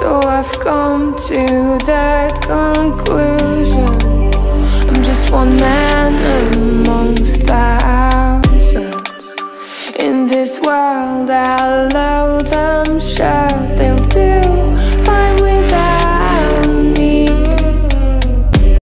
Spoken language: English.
So I've come to that conclusion. I'm just one man amongst thousands. In this world I love